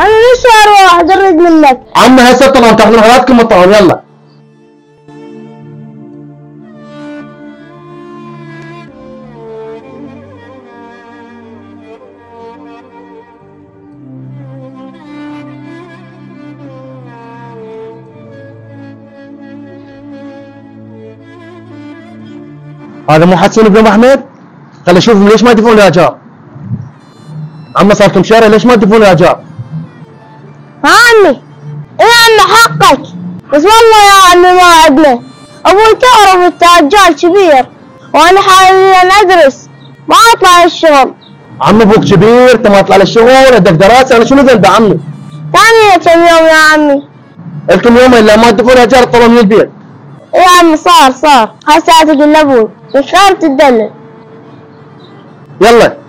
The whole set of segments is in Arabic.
أنا لسه أروح؟ اجرد منك. عمي هسه طلعوا تاخذون حالاتكم مطعم يلا. هذا مو حسين بن أبو أحمد؟ خلي أشوفهم ليش ما يدفعون الاجار عمي صار لكم شهر ليش ما تدفعون الاجار عمي إيه يا عمي حقك. بس والله يا عمي ما عدنا. أبوي تعرف التاجال كبير وأنا حاليا أدرس. ما أطلع الشغل عمي أبوك كبير أنت ما تطلع للشغل عندك دراسة. أنا شنو ذنبي عمي؟ ثانية كم يوم يا عمي. لكم يومين لا ما تدفعون اجار طلعوا من البيت. يا عمي صار صار. هسه أعتقد لابوي بالخير تدلل يلا.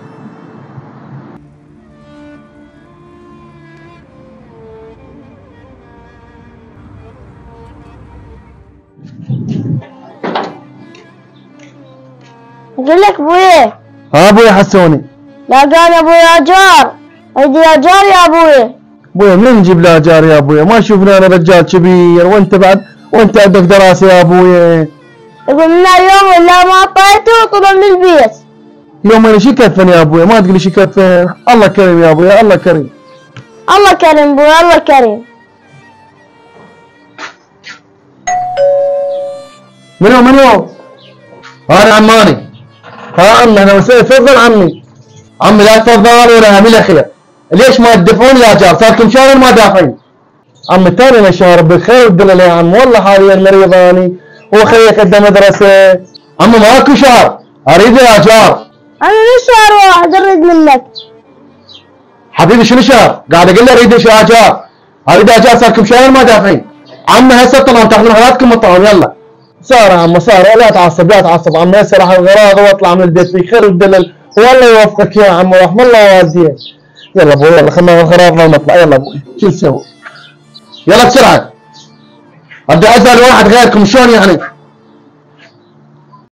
أقول لك أبوي ها أبوي حسوني. لاقاني أبوي اجار ادي اجار يا أبوي. ابويا منين نجيب له اجار يا ابويا ما شفنا أنا رجال كبير. وأنت بعد وأنت عندك دراسة يا ابويا يقول من اليوم ولا ما اعطيته طلع من البيت. يومين شي كفن يا ابويا ما تقول لي شي كفن. الله كريم يا ابويا الله كريم. الله كريم أبوي الله كريم. منو منو؟ أنا عماني. ها عمي أنا وسيم تفضل عمي. عمي لا تفضل ولا هم الاخير ليش ما تدفعون يا جار؟ صار لكم شهر ما دافعين. عمي الثاني أنا شهر بالخير والدلال يا عم والله حاليا مريض اني وخيك عنده مدرسه عمي ماكو شهر. أريد يا جار. أنا لسه أروح اجرد منك. حبيبي شنو شهر؟ قاعد أقول له أريد شهر اجار أريد اجار صار لكم شهر ما دافعين. عمي هسه طلعوا تاخذون حالاتكم مطعم يلا. يا عمي صار لا تعصب لا تعصب عمي هسه راح الغراض واطلع من البيت بخير الدلل والله يوفقك يا عمي رحم الله والديك يلا أبوي يلا خلينا غراضنا ونطلع يلا أبوي شو نسوي؟ يلا بسرعة ابدا أسأل واحد غيركم شلون يعني؟